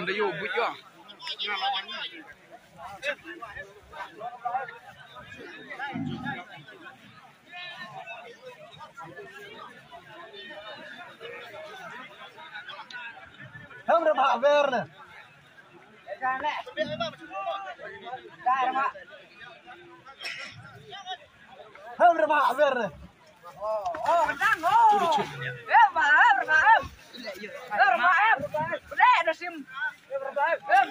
ram hayum de yo but yo. Không được bảo về này.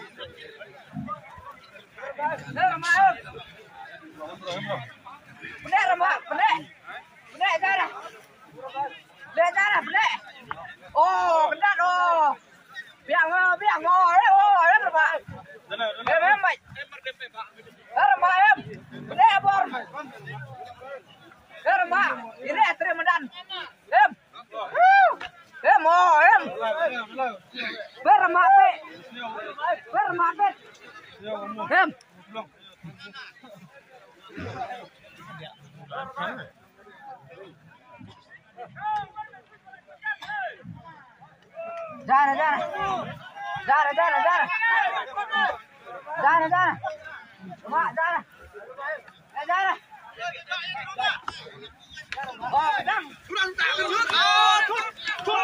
Không được bảo về này. Oh, benar oh. Biang biang oh, oh, là bạn em. Benar bor. Em là bạn. Ini terima dan. Oh, em. 站着站着，站着站着站着，站着站着，妈站着，来站着，站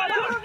着，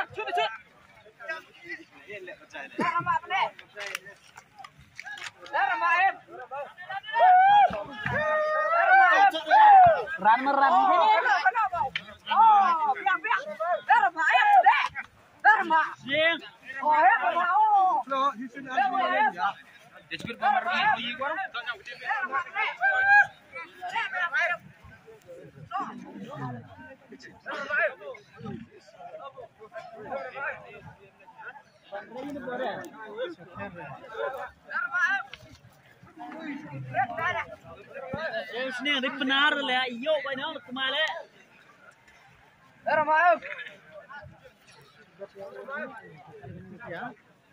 Hiçbir bombardıman iyi var. Şimdi rip narla ya, yok ben onu kumale. Ver ama yok. Ya.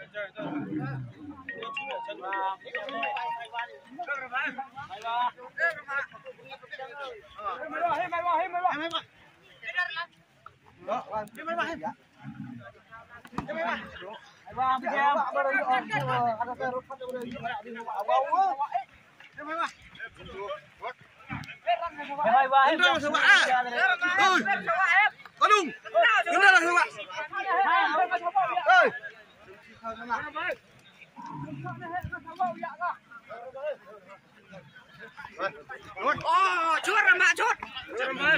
lah. Hem hay Oh, chốt rồi mà chốt. Chốt rồi mà.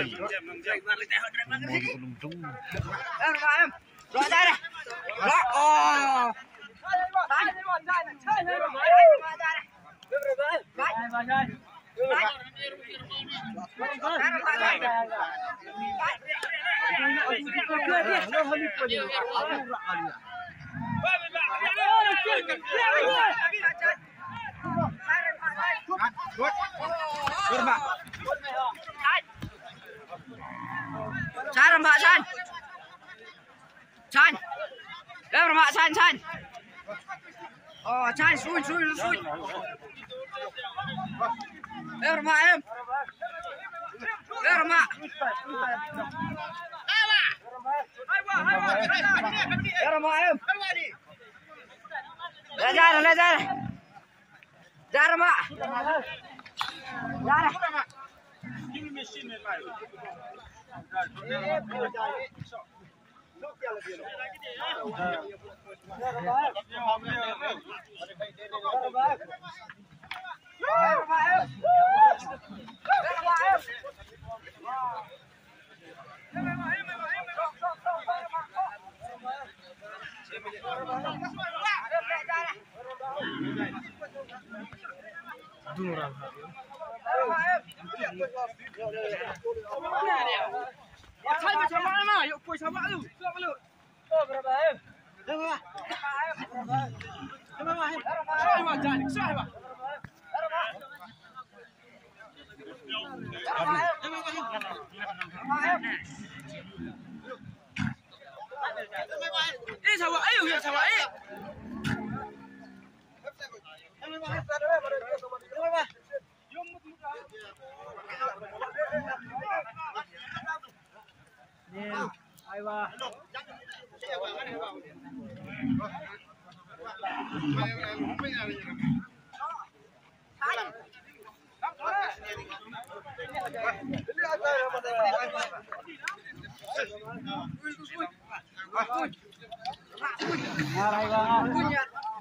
Em rồi em. Rồi đây này. Rồi. Oh. Đánh. Đánh. Đánh. Đánh. Đánh. Đánh. 两个过！快点，快点！过来，过来，过来！快！过来！过来吧！过来没有？来！再扔吧，再！再！再扔吧，再再！哦，再！追追追追！再扔吧，再！再扔吧，再！再扔吧，再！再扔吧，再！لا زارة لا زارة. زارة ما. زارة. Thank you. دور إيه سوا أيوه يا سوا إيه.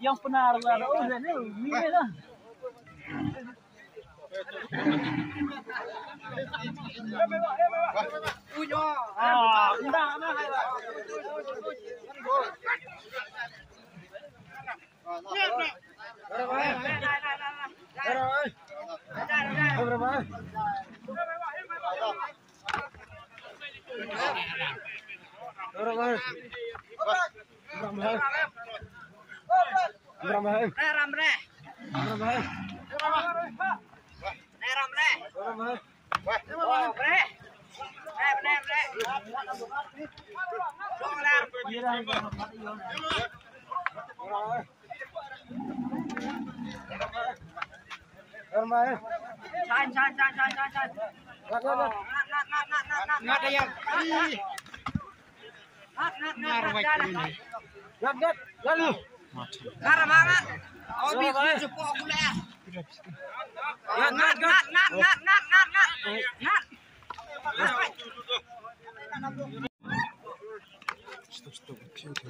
Yang penaruh ada oh ini ini lah. Ah, enggak, enggak. Nat nat nat. Nat. Nat banget. Oh, bikin jepuk aku leh. записи. На, на, на, на, на, на, на, на. Что, что, что?